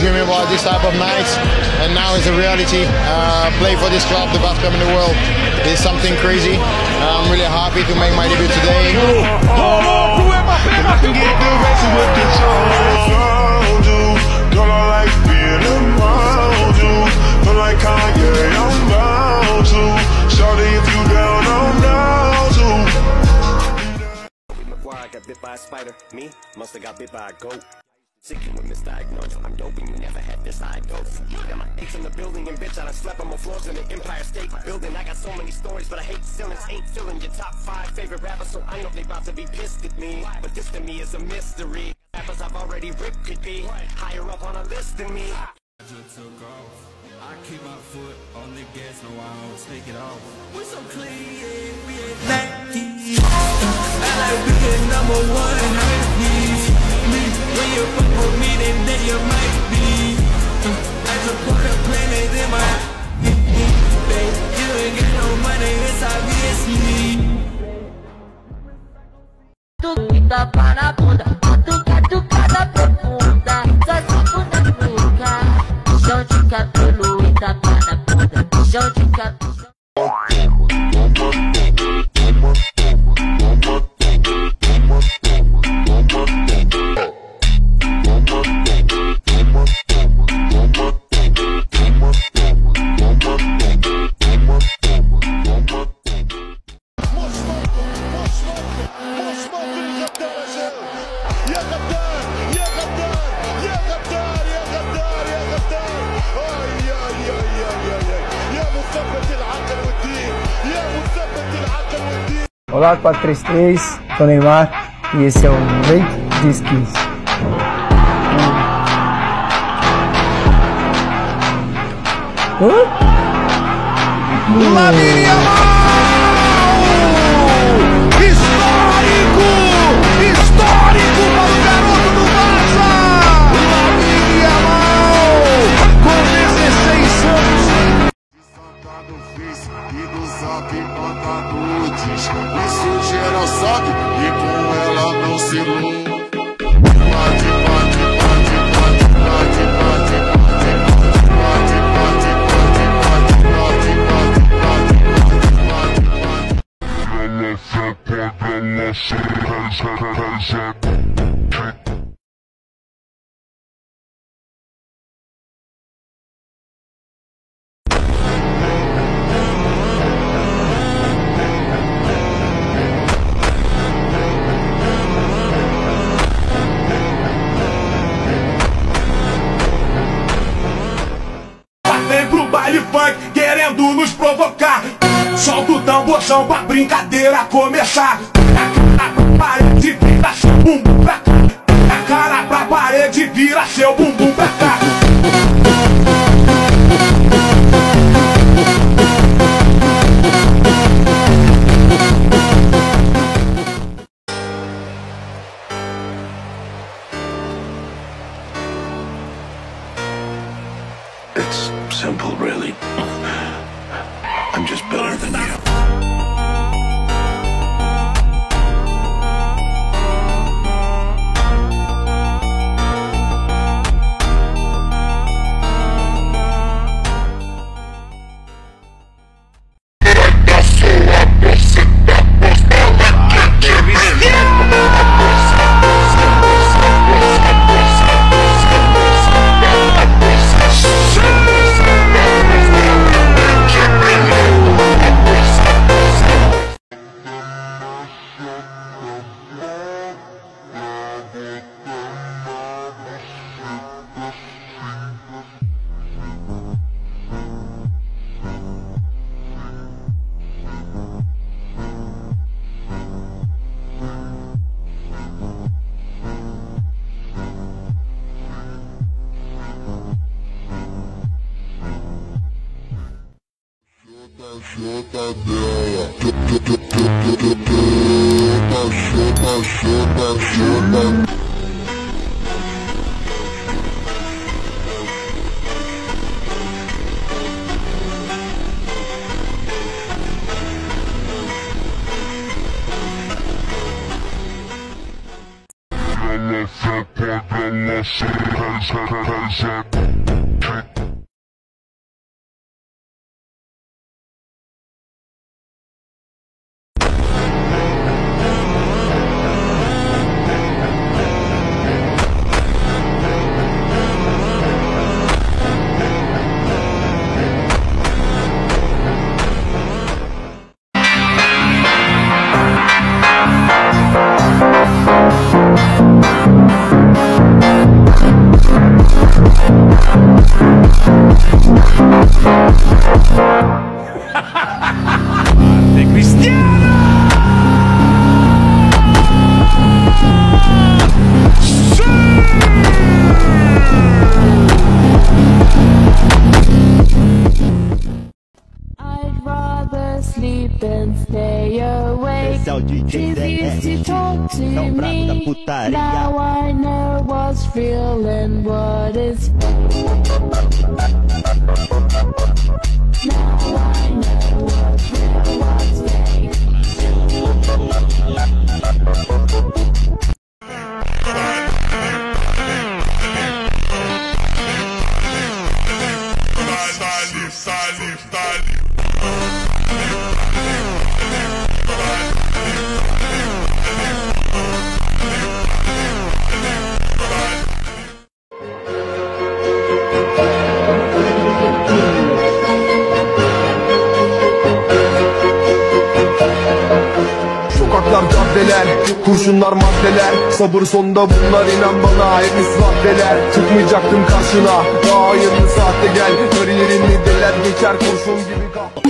dreaming about this type of nights, and now it's a reality. Uh, play for this club, the best club in the world, is something crazy. I'm really happy to make my debut today. Bit by a spider. Me must have got bit by a goat. Sick you with misdiagnosed. I'm doping. You never had this high dose. Got my aches in the building and bitch, I done slept on my floors in the Empire State Building. I got so many stories, but I hate ceilings. Ain't filling your top five favorite rappers, so I know they about to be pissed at me. But this to me is a mystery. Rappers I've already ripped could be higher up on a list than me. just took off. I keep my foot on the gas, no, I don't take it off. We're so clean, we ain't Nike. I like get number one when you fuck with me, then you might be. I just put a planet in my babe. You ain't got no money, it's obviously. Tuquita para a bunda, tuca, tucada profunda, só segunda nuca. Chão de cabelo tapa na bunda, chão de cabelo. 4-4-3-3, sou Neymar e esse é o Break de Skins. Hum. Hum. Trancanudes Isso gera saque e com ela não se luta Ela fica pela sua casa, casa, casa vira seu bumbum la fais pas de la o DJ Please used to talk to É o brabo da putaria. Now I know what's real and what is Now I know what's real, what's fake. Caddeler Kurşunlar maddeler. Sabır sonda bunlar inan bana Hep müsvaddeler Çıkmayacaktım karşına Daha hayırlı saatte gel. Kariyerini deler geçer kurşun gibi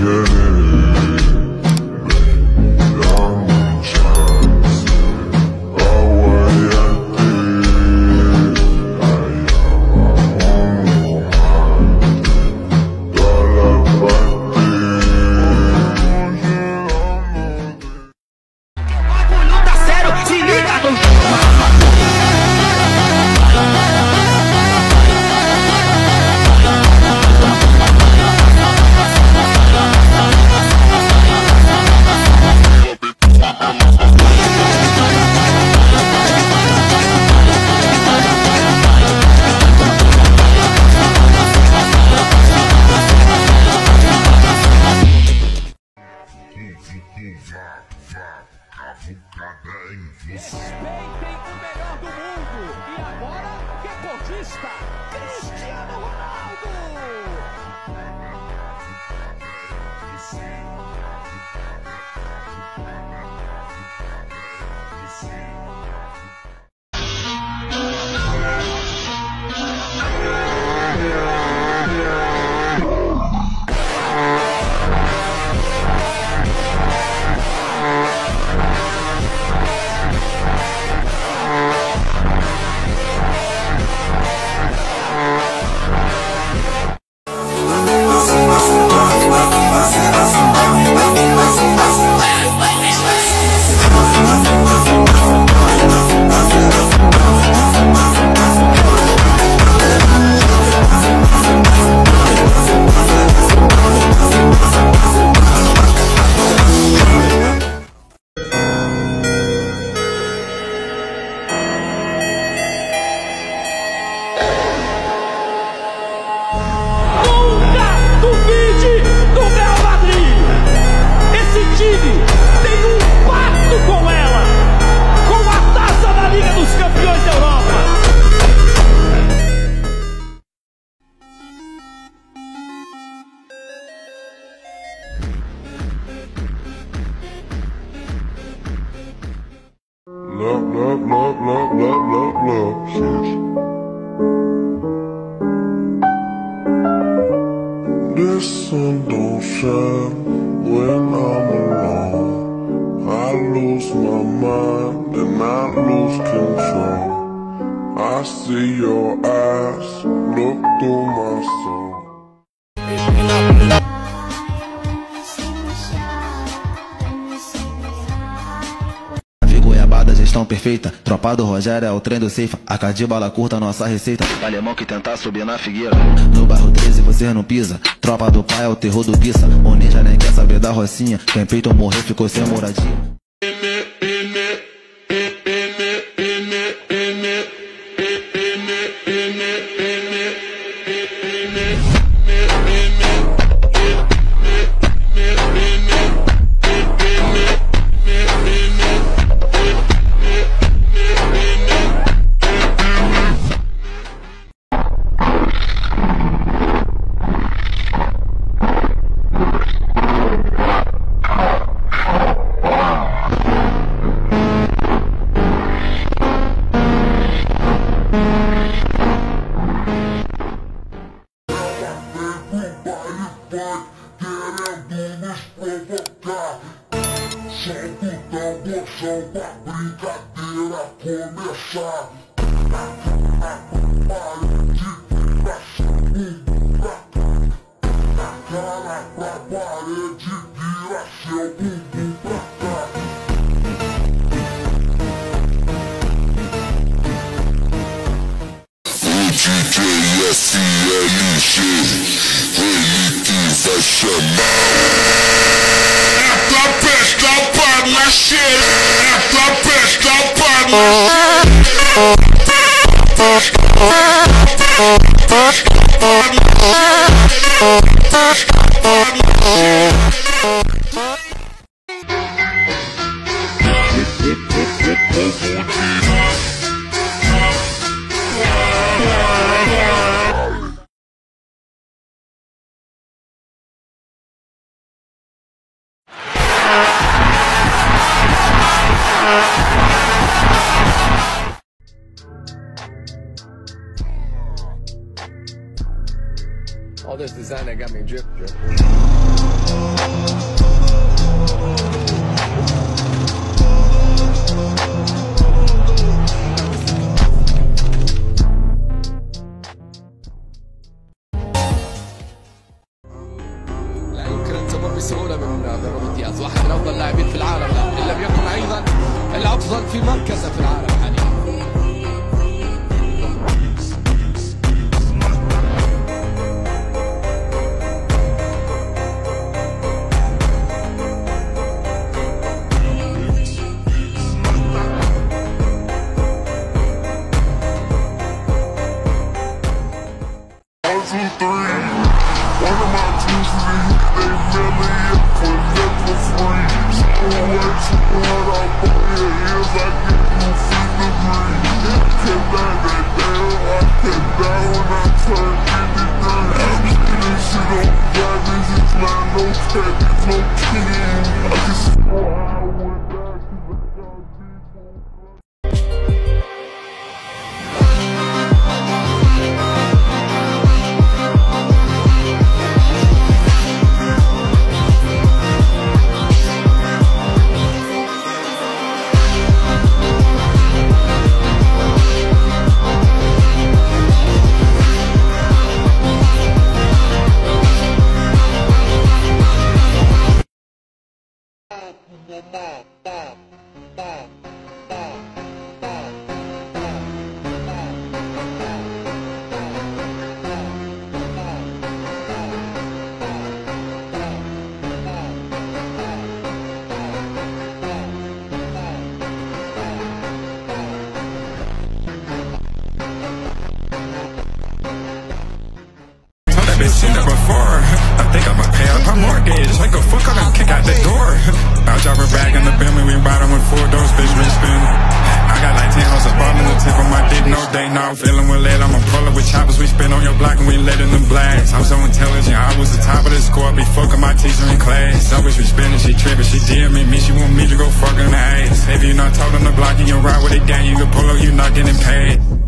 prefieres tá focada. Respeitem o melhor do mundo. E agora, recordista, é Cristiano Ronaldo. Tá focada. I see your eyes look through my soul. Gestão perfeita. Tropa do Rogério é o trem do Ceifa. AK de bala curta, nossa receita. Alemão que tentar subir na figueira. No bairro 13 você não pisa. Tropa do pai é o terror do Guiça. O ninja nem quer saber da rocinha. Quem peito morreu ficou sem moradia. shit. Stop it, stop it. no tech, no kidding. I can blast. I'm so intelligent, I was the top of the score. Be fucking my teacher in class. Always be she tripping, she DMing me, she want me to go fucking ass. If you not talking the block and you ride with it down, you can pull up, you knocking and paid.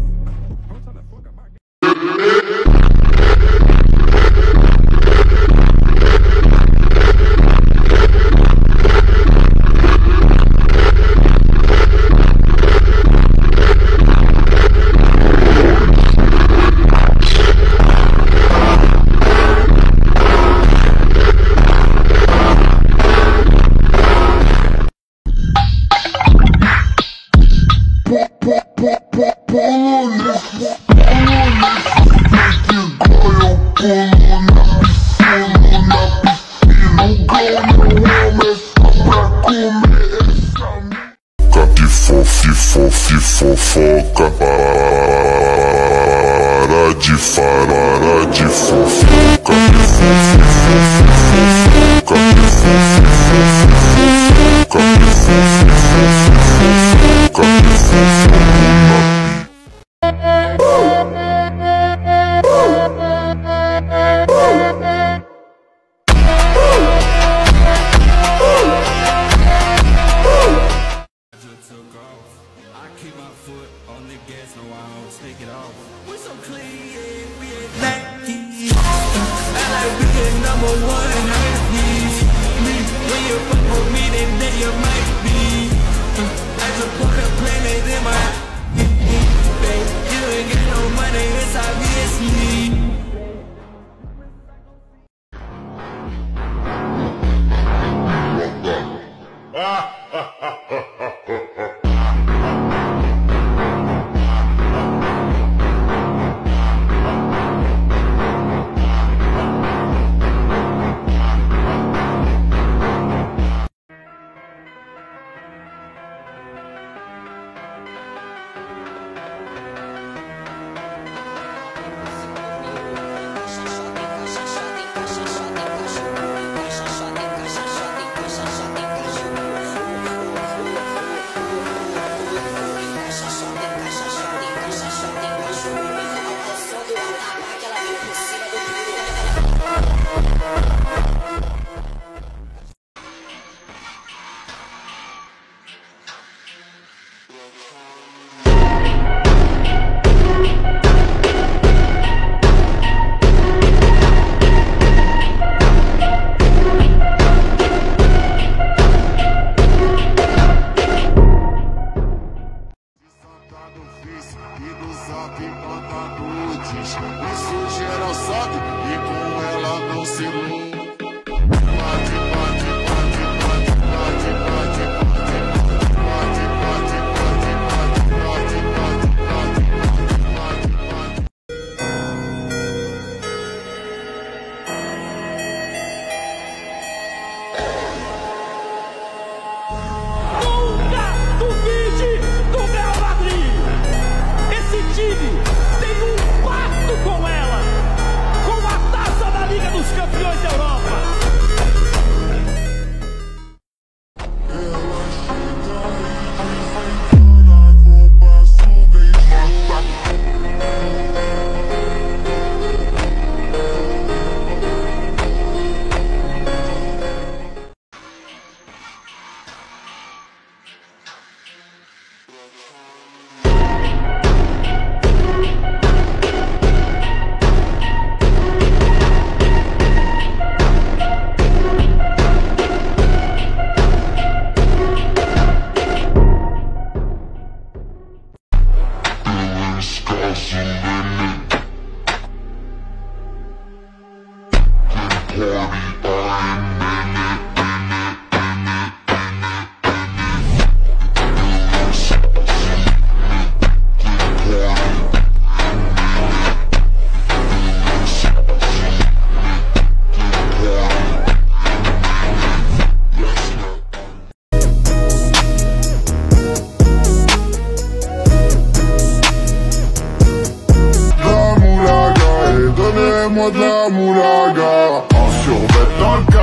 Moulaga En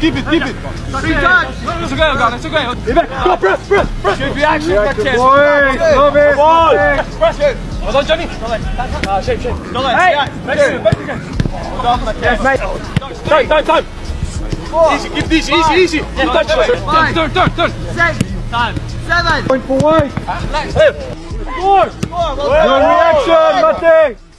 Keep it, keep it. Three times. Let's go, guys. Let's go. Go, press, press, press. Give reaction. Reaction, boys. Love it. Come on. Press it. Hold on, Johnny. Ah, shape, shape. No, hey. Back again, back again. Hold on, like yes, mate. Time, time, time. Easy, keep this easy, easy. Keep touch. Turn, turn, turn, turn. Six. Time. Seven. Point for white. Hey. Score. Score. Good reaction, Mate.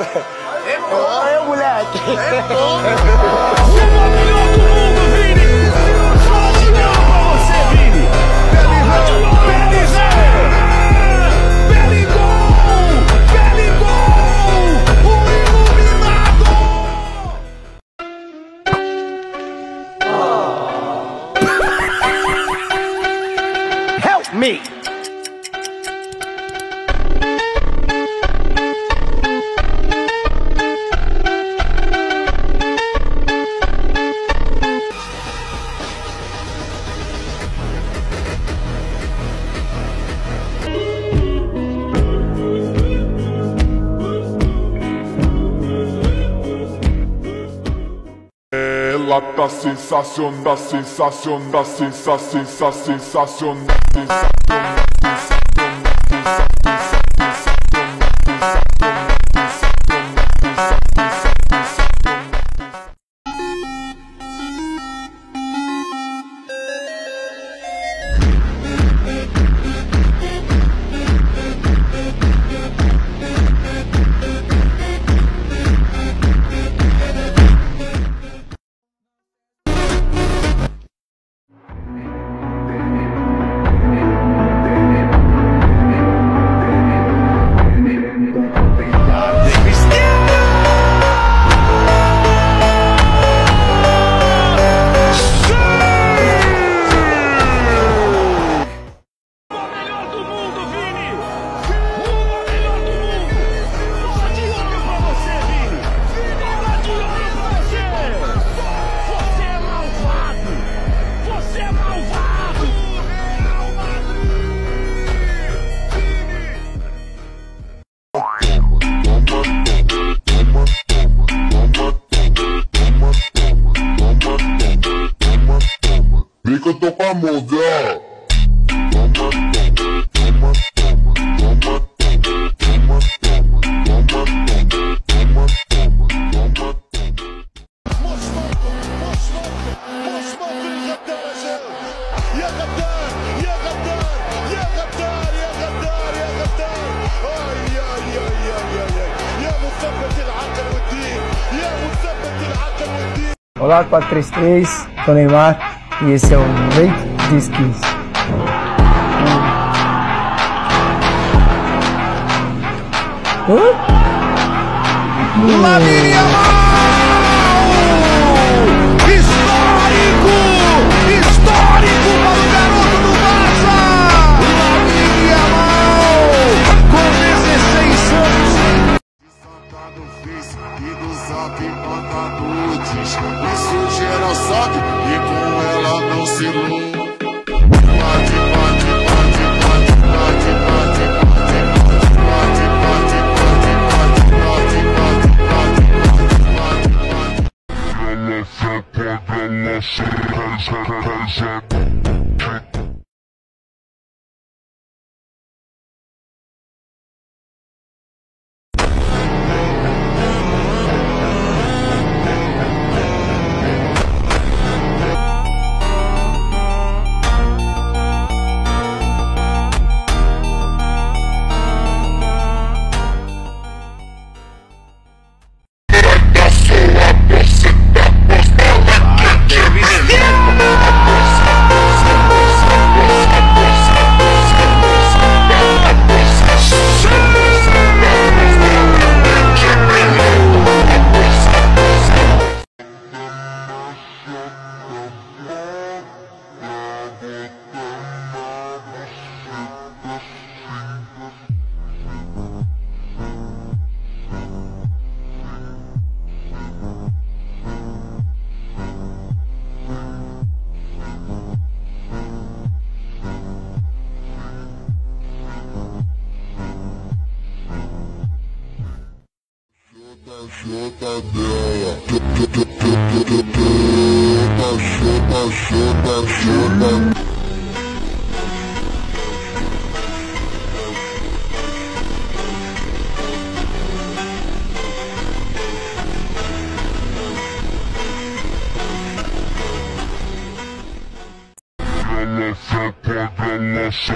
É moleque. É bom. Né? relata sensación, da sensación, da sensación, da sensación, da sensación. Olá, 433, sou Neymar e esse é o Break de Skins. happiness.